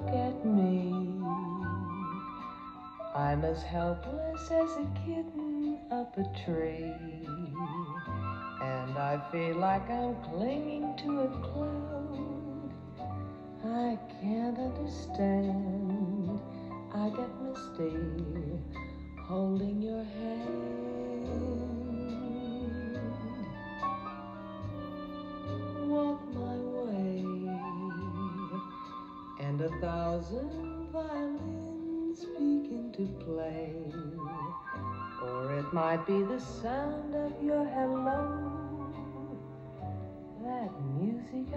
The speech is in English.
look at me. I'm as helpless as a kitten up a tree. And I feel like I'm clinging to a cloud. I can't understand. I get misty and a thousand violins begin to play. Or it might be the sound of your hello, that music